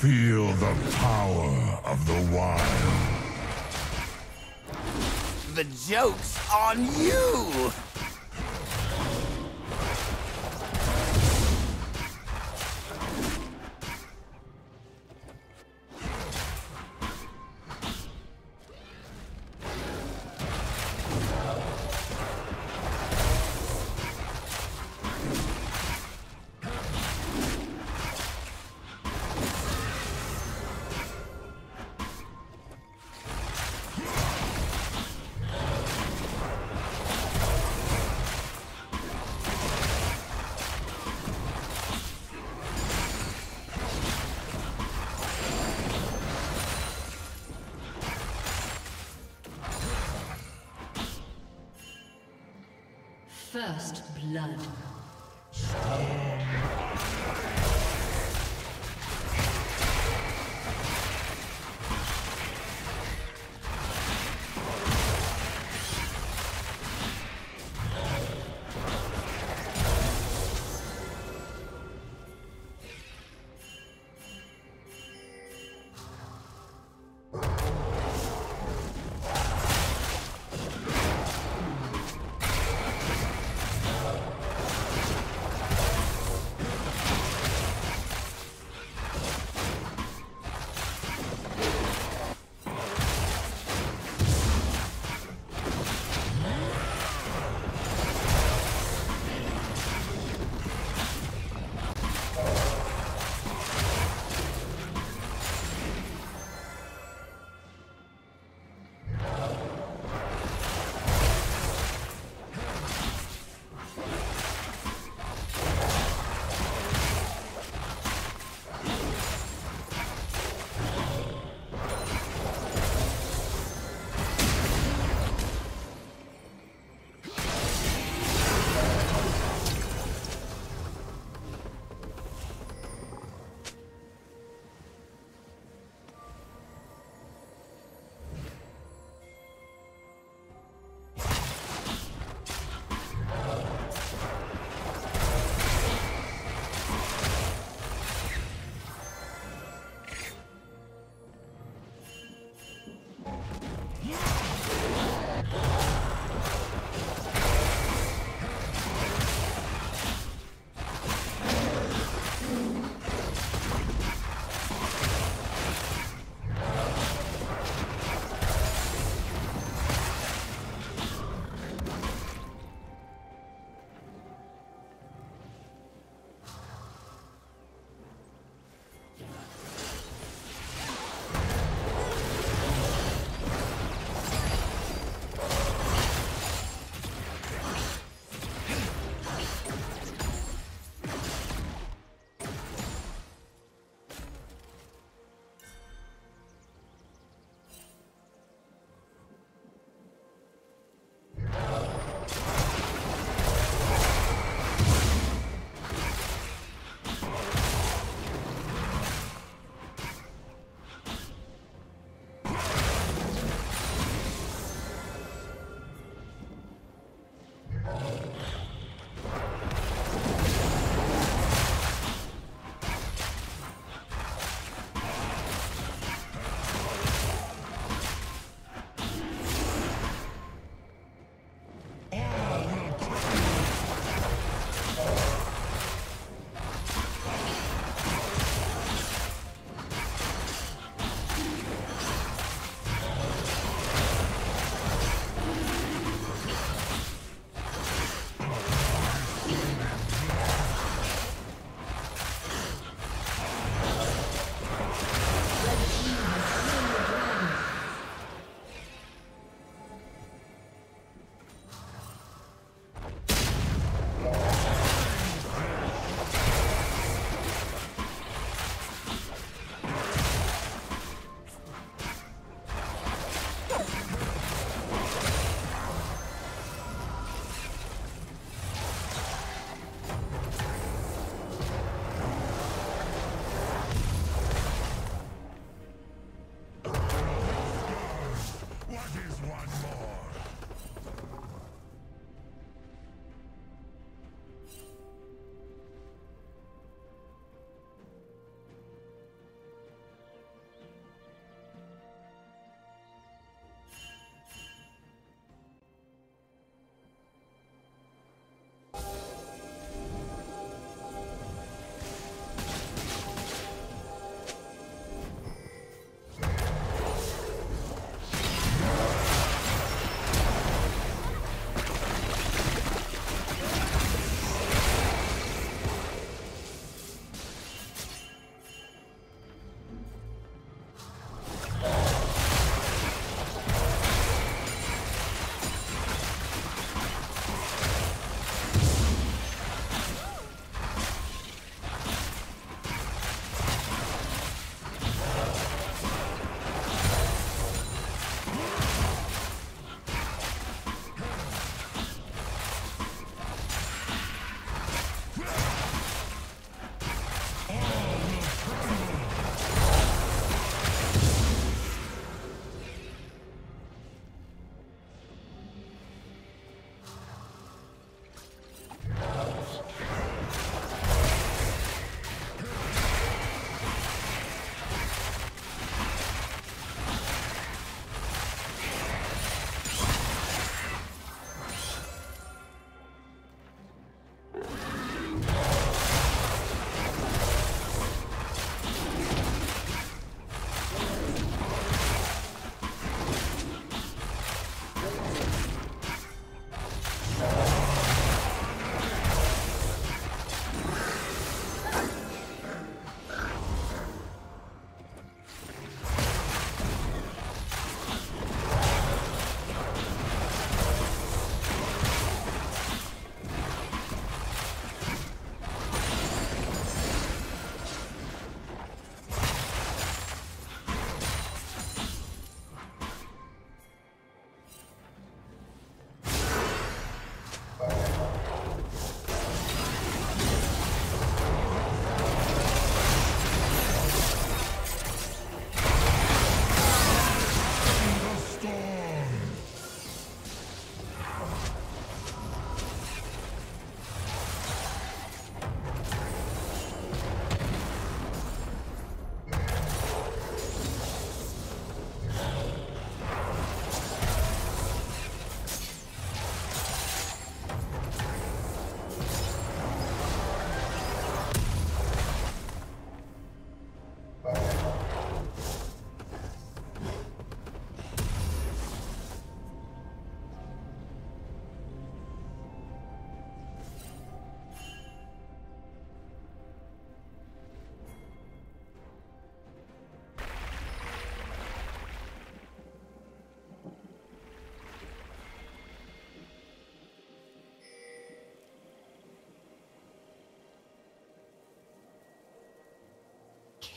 Feel the power of the wild. The joke's on you! First blood.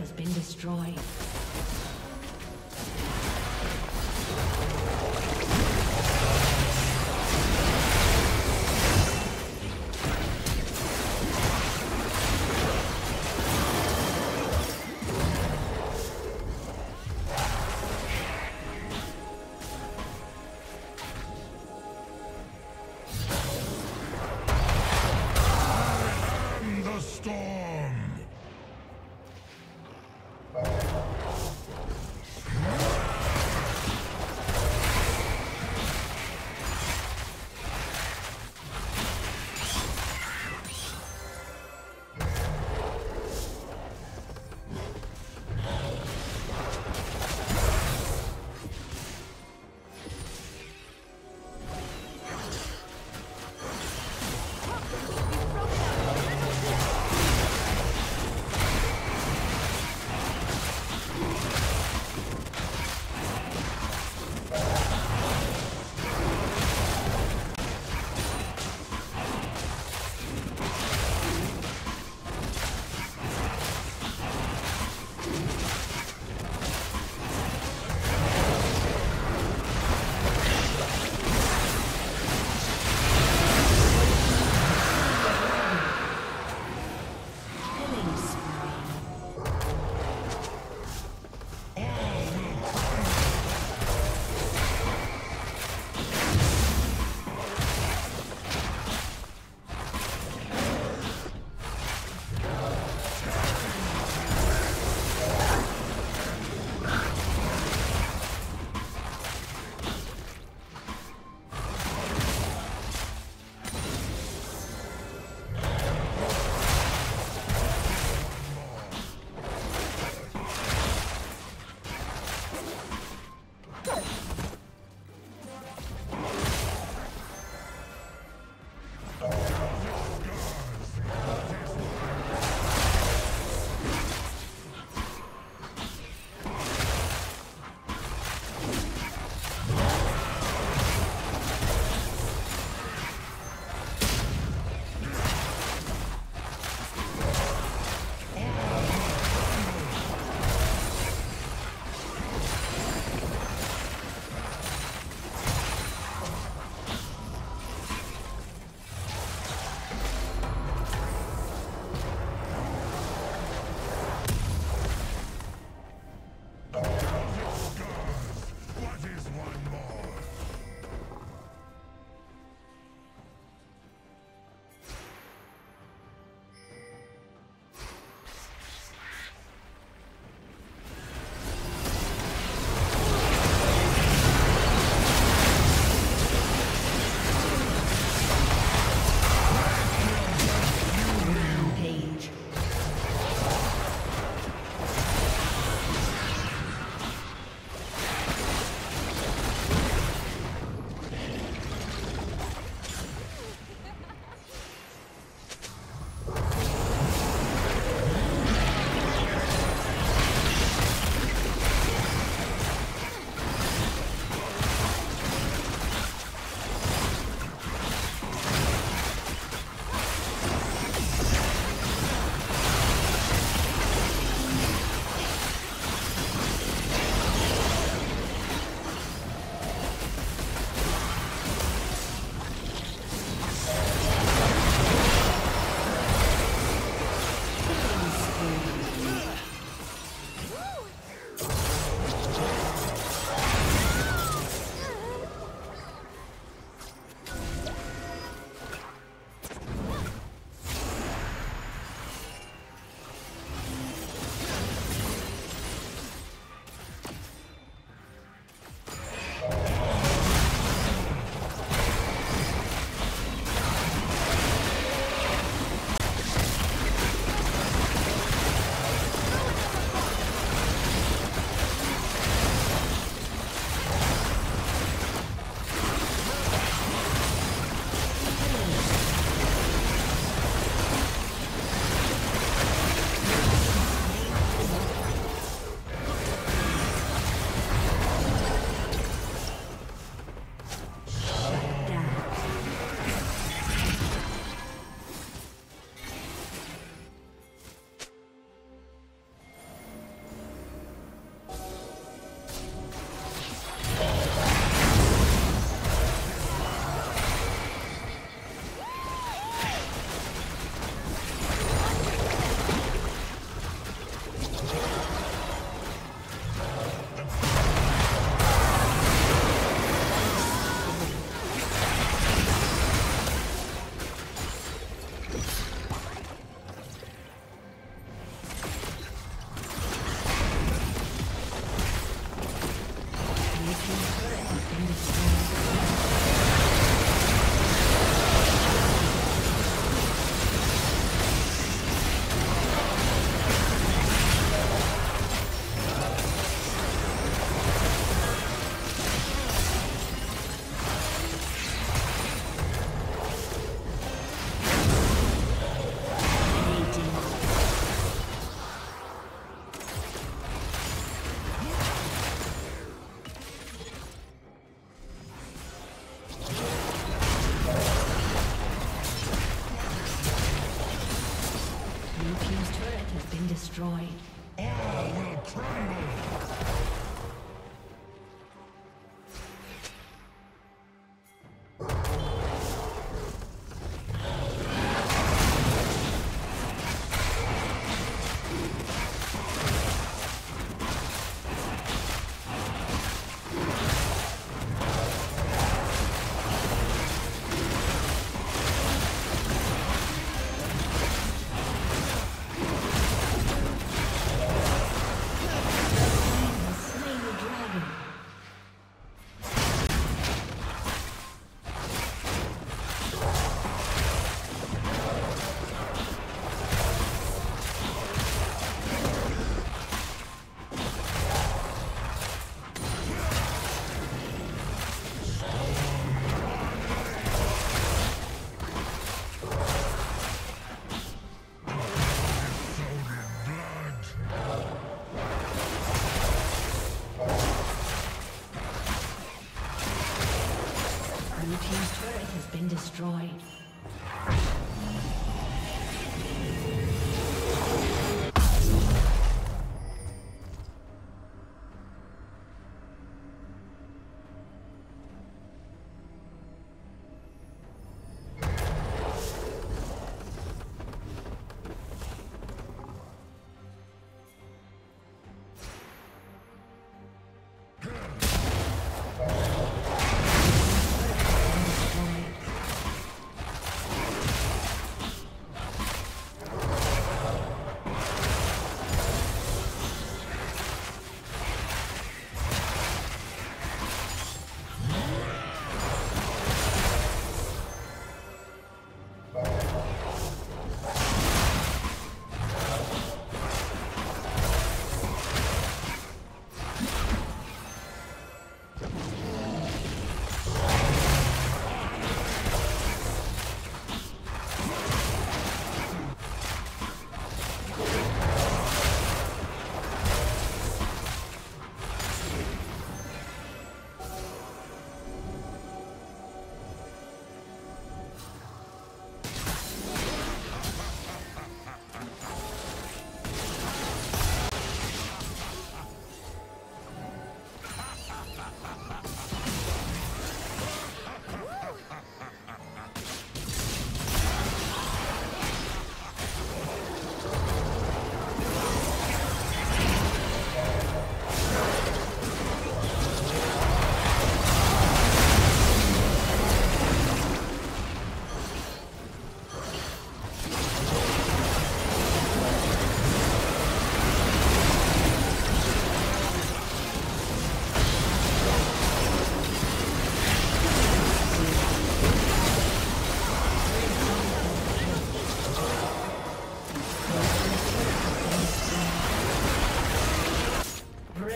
has been destroyed.